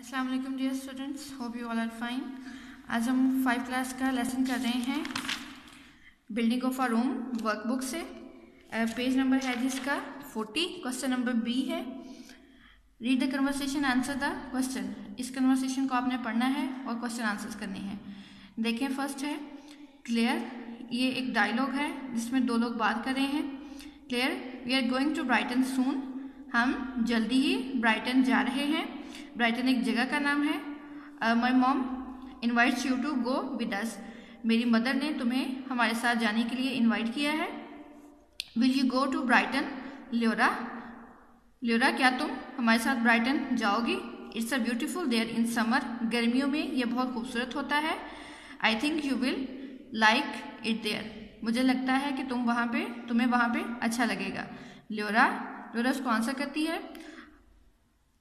अस्सलाम वालेकुम dear students hope you all are fine आज हम फाइव क्लास का लेसन कर रहे हैं building of a room workbook से। पेज नंबर है जिसका फोर्टी क्वेश्चन नंबर बी है। Read the conversation answer the question इस कन्वर्सेशन को आपने पढ़ना है और क्वेश्चन आंसर्स करने हैं। देखें फ़र्स्ट है क्लियर ये एक डायलॉग है जिसमें दो लोग बात कर रहे हैं। Claire we are going to Brighton soon हम जल्दी ही ब्राइटन जा रहे हैं। ब्राइटन एक जगह का नाम है। My mom invites you to go with us मेरी मदर ने तुम्हें हमारे साथ जाने के लिए इनवाइट किया है। Will you go to Brighton Lyora Lyora क्या तुम हमारे साथ ब्राइटन जाओगी? It's a beautiful there in summer गर्मियों में यह बहुत खूबसूरत होता है। I think you will like it there मुझे लगता है कि तुम वहाँ पे, तुम्हें वहाँ पे अच्छा लगेगा। ल्योरा ल्योरा उसको आंसर करती है।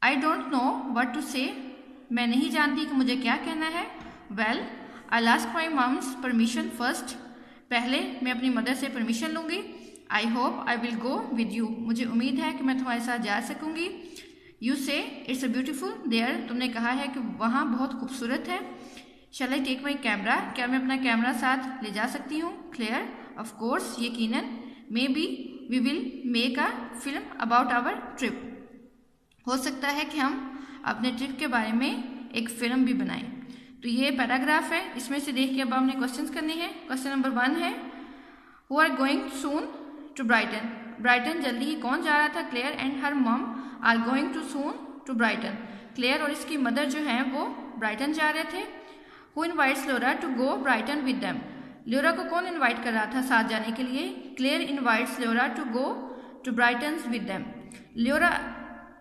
I don't know what to say मैं नहीं जानती कि मुझे क्या कहना है। Well I last my mum's permission first पहले मैं अपनी मदर से परमिशन लूँगी। I hope I will go with you मुझे उम्मीद है कि मैं तुम्हारे साथ जा सकूँगी। You say it's a beautiful there तुमने कहा है कि वहाँ बहुत खूबसूरत है। शल आई टेक माई कैमरा क्या मैं अपना कैमरा साथ ले जा सकती हूँ? क्लियर ऑफ़ कोर्स यकीनन। Maybe we will make a film about our trip हो सकता है कि हम अपने ट्रिप के बारे में एक फ़िल्म भी बनाएँ। तो ये पैराग्राफ है, इसमें से देख के अब हमने क्वेश्चन करने हैं। क्वेश्चन नंबर वन है who are going soon to Brighton Brighton जल्दी ही कौन जा रहा था? Claire and her mom are going to soon to Brighton Claire और इसकी मदर जो है, वो ब्राइटन जा रहे थे। Who invites Laura to go Brighton with them Leora को कौन इन्वाइट कर रहा था साथ जाने के लिए? Clear invites Leora to go to Brighton with them Leora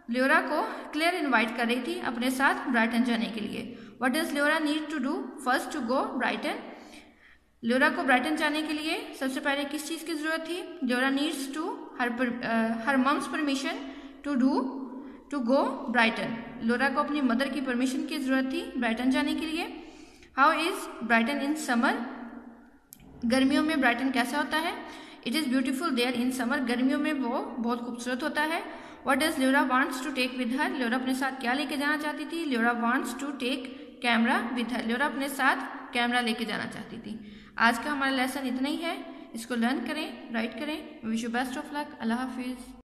Leora को क्लियर इनवाइट कर रही थी अपने साथ ब्राइटन जाने के लिए। What does Leora need to do first to go Brighton Leora को ब्राइटन जाने के लिए सबसे पहले किस चीज़ की ज़रूरत थी? Leora needs to her her mum's permission to do to go Brighton Laura को अपनी मदर की परमिशन की ज़रूरत थी ब्राइटन जाने के लिए। How is Brighton in summer गर्मियों में ब्राइटन कैसा होता है? It is beautiful there in summer गर्मियों में वो बहुत खूबसूरत होता है। What does Leora wants to take with her Leora अपने साथ क्या लेके जाना चाहती थी? Leora wants to take camera with her Leora अपने साथ कैमरा लेके जाना चाहती थी। आज का हमारा लेसन इतना ही है। इसको लर्न करें राइट करें। Wish you best of luck अल्लाह हाफिज़